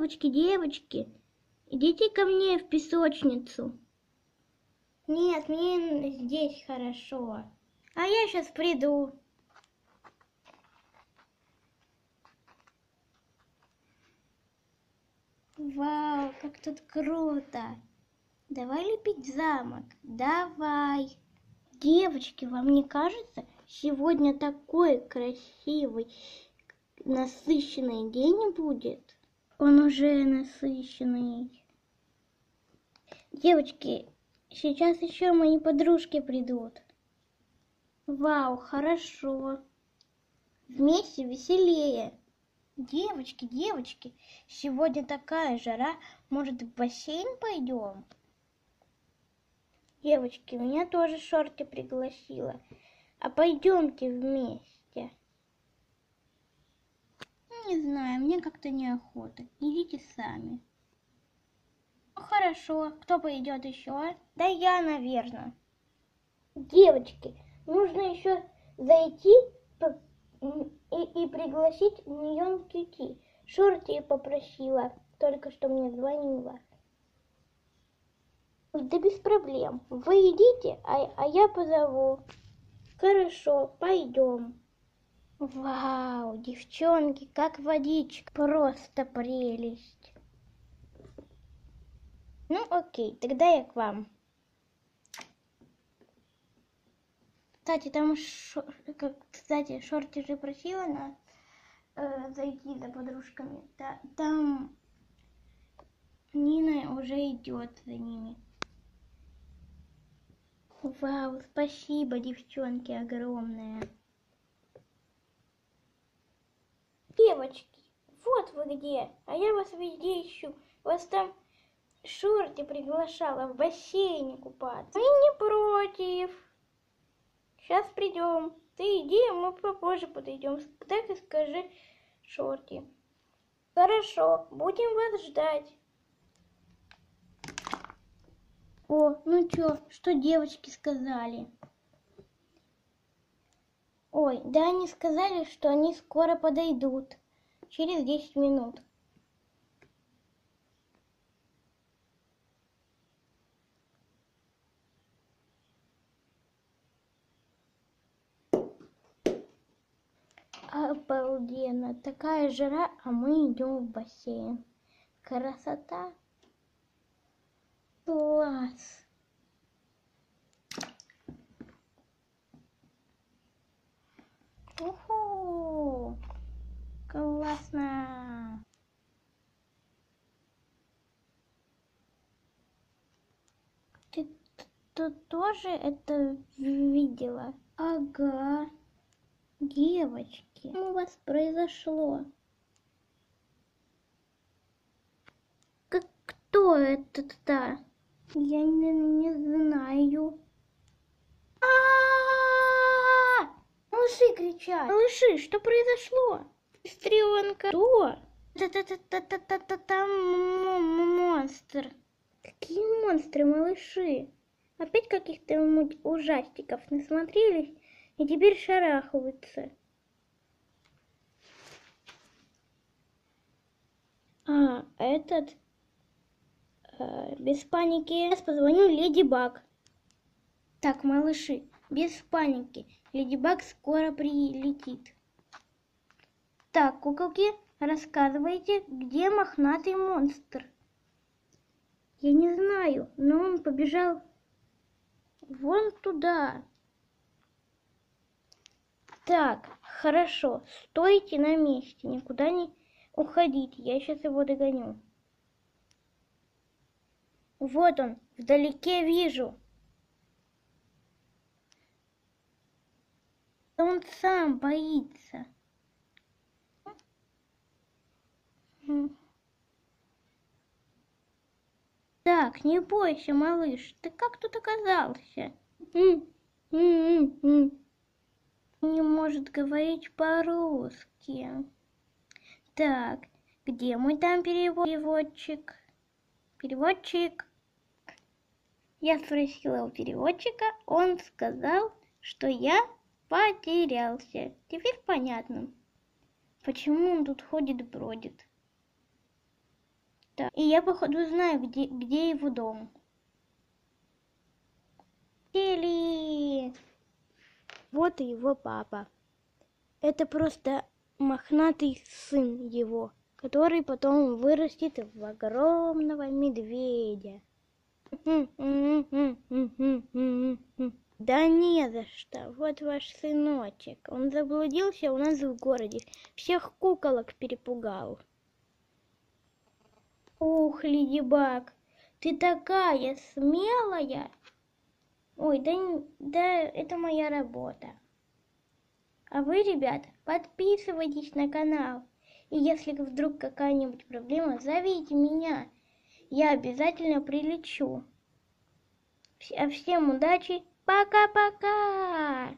Девочки, девочки, идите ко мне в песочницу. Нет, мне здесь хорошо. А я сейчас приду. Вау, как тут круто! Давай лепить замок. Давай. Девочки, вам не кажется, сегодня такой красивый, насыщенный день будет? Он уже насыщенный. Девочки, сейчас еще мои подружки придут. Вау, хорошо. Вместе веселее. Девочки, девочки, сегодня такая жара, может в бассейн пойдем? Девочки, меня тоже Шорти пригласила. А пойдемте вместе. Не знаю, мне как-то неохота. Идите сами. Ну, хорошо, кто пойдет еще? Да я, наверное. Девочки, нужно еще зайти и, и пригласить Миллион Кити. Шорти попросила, только что мне звонила. Да без проблем. Вы идите, а, а я позову. Хорошо, пойдем. Вау, девчонки, как водичка, просто прелесть. Ну окей, тогда я к вам. Кстати, там, шо... кстати, Шорти же просила нас э, зайти за подружками. Да, там Нина уже идет за ними. Вау, спасибо, девчонки, огромное. Девочки, вот вы где, а я вас везде ищу. Вас там Шорти приглашала в бассейне купаться. Мы не против. Сейчас придем. Ты иди, а мы попозже подойдем. Так и скажи Шорти. Хорошо, будем вас ждать. О, ну чё, что девочки сказали? Ой, да они сказали, что они скоро подойдут. Через 10 минут. Обалденно. Такая жара, а мы идем в бассейн. Красота. Класс. Ты тут тоже это видела? Ага. Девочки, у вас произошло? Как кто этот-то? Я не, не знаю. А, -а, -а, Малыши кричат. Малыши, что произошло? Сестренка. Что? Та-та-та-та-та-та там монстр. Какие монстры, малыши? Опять каких-то ужастиков насмотрелись и теперь шарахаются. А, этот Э, без паники. Сейчас позвоню Леди Баг. Так, малыши, без паники. Леди Баг скоро прилетит. Так, куколки, рассказывайте, где мохнатый монстр? Я не знаю, но он побежал вон туда. Так, хорошо, стойте на месте, никуда не уходите, я сейчас его догоню. Вот он, вдалеке вижу. Он сам боится. Так, не бойся, малыш. Ты как тут оказался? Не может говорить по-русски. Так, где мой там переводчик? Переводчик. Я спросила у переводчика, он сказал, что я потерялся. Теперь понятно, почему он тут ходит бродит. Место, и я, походу, знаю, где, где его дом. Телли! Вот и его папа. Это просто мохнатый сын его, который потом вырастет в огромного медведя. Да не за что. Вот ваш сыночек. Он заблудился у нас в городе. Всех куколок перепугал. Ух, Леди Баг, ты такая смелая. Ой, да, да это моя работа. А вы, ребята, подписывайтесь на канал. И если вдруг какая-нибудь проблема, зовите меня. Я обязательно прилечу. А всем удачи. Пока-пока.